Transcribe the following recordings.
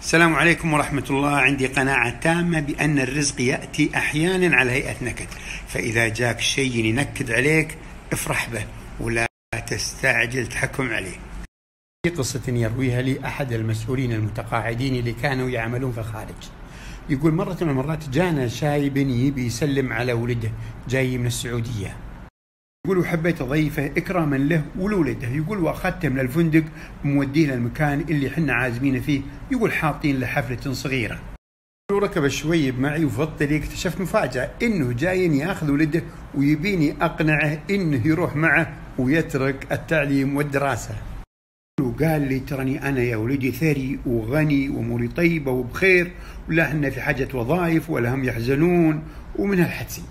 السلام عليكم ورحمة الله. عندي قناعة تامة بأن الرزق يأتي أحيانا على هيئة نكد. فإذا جاك شيء ينكد عليك افرح به ولا تستعجل تحكم عليه. في قصة يرويها لي أحد المسؤولين المتقاعدين اللي كانوا يعملون في الخارج. يقول مرة من المرات جانا شايب يبي يسلم على ولده جاي من السعودية. يقول وحبيت اضيفه إكراما له ولولده. يقول وأخذته من الفندق موديه للمكان اللي حنا عازمينه فيه. يقول حاطين له حفلة صغيرة. وركب الشويب معي وفي الطريق اكتشفت مفاجأة. إنه جاي يأخذ ولده ويبيني أقنعه إنه يروح معه ويترك التعليم والدراسة. وقال لي تراني أنا يا ولدي ثري وغني واموري طيبة وبخير ولا إحنا في حاجة وظائف ولا هم يحزنون ومن هالحتسي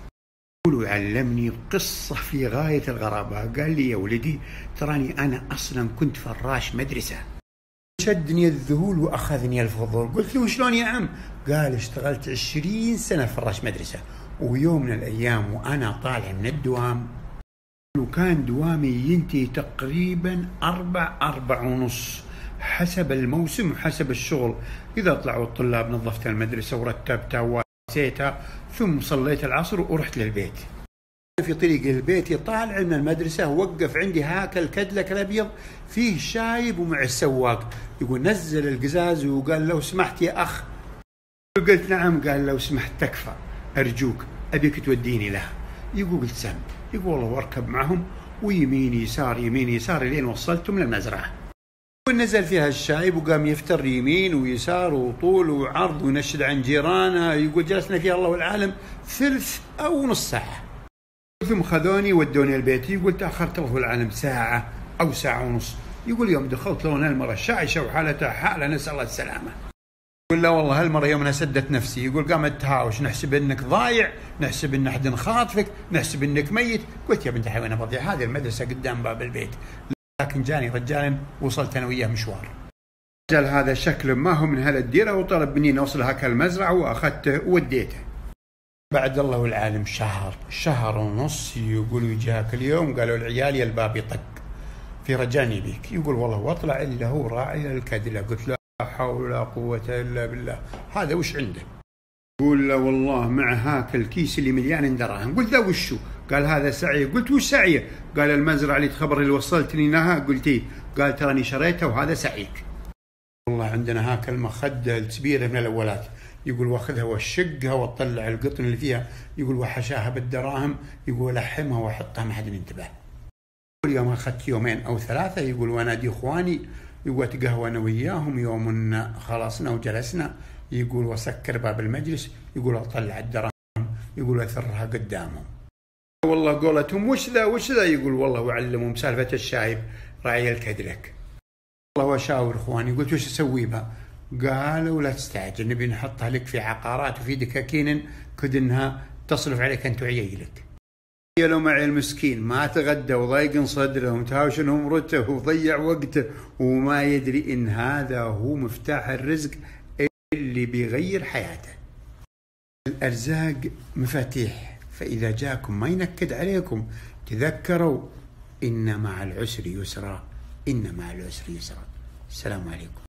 يقول علمني قصة في غاية الغرابة. قال لي يا ولدي تراني أنا أصلا كنت فراش مدرسة. شدني الذهول وأخذني الفضول. قلت له شلون يا عم؟ قال اشتغلت عشرين سنة فراش مدرسة ويوم من الأيام وأنا طالع من الدوام. وكان دوامي ينتهي تقريبا أربع أربع ونص حسب الموسم وحسب الشغل. إذا طلعوا الطلاب نظفت المدرسة ورتبتها نسيتها ثم صليت العصر ورحت للبيت. في طريق البيت طالع من المدرسة وقف عندي هاك الكدلك الأبيض فيه شايب ومع السواق. يقول نزل القزاز وقال لو سمحت يا أخ؟ قلت نعم. قال لو سمحت تكفى. أرجوك أبيك توديني لها يقول قلت سم. يقول والله واركب معهم ويمين يسار يمين يسار لين وصلتم للمزرعة. ونزل فيها الشايب وقام يفتر يمين ويسار وطول وعرض وينشد عن جيرانه. يقول جلسنا فيها الله والعالم ثلث أو نص ساعة. ثم خذوني ودوني البيت. يقول تأخرت الله والعالم ساعة أو ساعة ونص. يقول يوم دخلت لون المراه شايشه وحالتها حالة نسأل الله السلامة. يقول لا والله هالمرة يوم سدت نفسي. يقول قامت تهاوش نحسب أنك ضايع نحسب أن أحد خاطفك نحسب أنك ميت. قلت يا بنت حيوانه بضيع هذه المدرسة قدام باب البيت. لكن جاني رجال وصلت أنا وياه مشوار. الرجال هذا شكله ما هو من هالديرة وطلب مني نوصل هكا المزرعة وأخذته ووديته. بعد الله والعالم شهر شهر ونص يقول يجاك اليوم قالوا العيال يا الباب يطق. في رجاني بيك. يقول والله واطلع إلا هو راعي الكدلة قلت لا حول ولا قوة إلا بالله. هذا وش عنده؟ يقول له والله مع هاك الكيس اللي مليان دراهم قلت ذا وشو؟ قال هذا سعي. قلت وش سعيه قال المزرعة اللي تخبر اللي وصلتني لها قلت إيه. قال تراني شريتها وهذا سعيك. والله عندنا هاك المخدة الكبيرة من الأولات يقول واخذها وشقها وطلع القطن اللي فيها. يقول وحشاها بالدراهم. يقول لحمها واحطها ما حد ينتبه. يوم أخذت يومين أو ثلاثة يقول وانادي إخواني. يقول تقهوى أنا وياهم. يوم خلصنا وجلسنا. يقول وسكر باب المجلس يقول أطلع الدراهم يقول أثرها قدامهم. والله قولتهم وش ذا وش ذا؟ يقول والله وعلمهم سالفة الشايب راعي الكدلك والله واشاور إخواني قلت وش أسوي بها؟ قالوا لا تستعجل نبي نحطها لك في عقارات وفي دكاكين كد انها تصرف عليك انت وعيالك لو معي المسكين ما تغدى وضيق صدره ومتهاوش انهم رته وضيع وقته وما يدري إن هذا هو مفتاح الرزق اللي بيغير حياته. الأرزاق مفاتيح فإذا جاكم ما ينكد عليكم تذكروا إن مع العسر يسرا إن مع العسر يسرا. السلام عليكم.